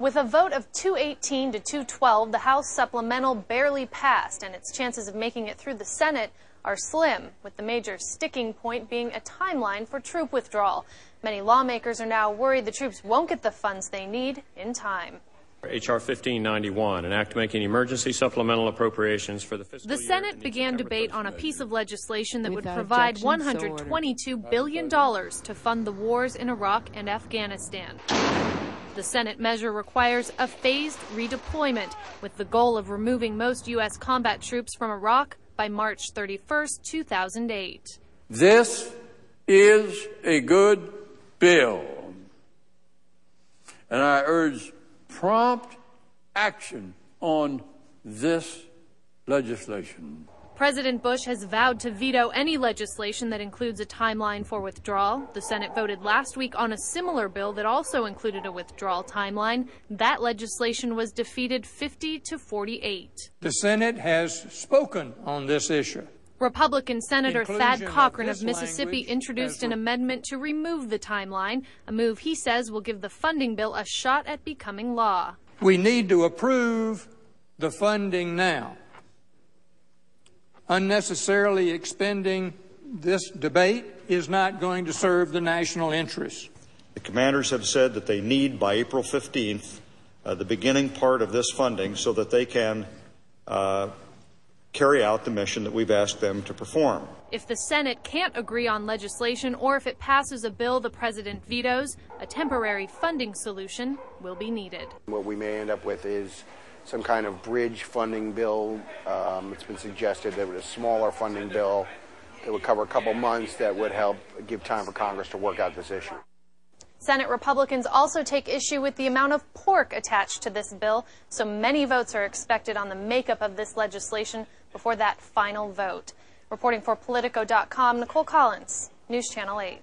With a vote of 218 to 212, the House supplemental barely passed, and its chances of making it through the Senate are slim, with the major sticking point being a timeline for troop withdrawal. Many lawmakers are now worried the troops won't get the funds they need in time. H.R. 1591, an act making emergency supplemental appropriations for the fiscal The Senate ending began debate on a piece of legislation that would Without provide objection, so ordered. $122 billion to fund the wars in Iraq and Afghanistan. The Senate measure requires a phased redeployment with the goal of removing most U.S. combat troops from Iraq by March 31, 2008. This is a good bill. And I urge prompt action on this legislation. President Bush has vowed to veto any legislation that includes a timeline for withdrawal. The Senate voted last week on a similar bill that also included a withdrawal timeline. That legislation was defeated 50 to 48. The Senate has spoken on this issue. Republican Senator Inclusion Thad Cochran of this Mississippi introduced an amendment to remove the timeline, a move he says will give the funding bill a shot at becoming law. We need to approve the funding now. Unnecessarily expending this debate is not going to serve the national interest. The commanders have said that they need by April 15th uh, the beginning part of this funding so that they can uh, carry out the mission that we've asked them to perform. If the Senate can't agree on legislation or if it passes a bill the president vetoes, a temporary funding solution will be needed. What we may end up with is some kind of bridge funding bill. Um, it's been suggested that a smaller funding bill that would cover a couple months that would help give time for Congress to work out this issue. Senate Republicans also take issue with the amount of pork attached to this bill, so many votes are expected on the makeup of this legislation before that final vote. Reporting for Politico.com, Nicole Collins, News Channel 8.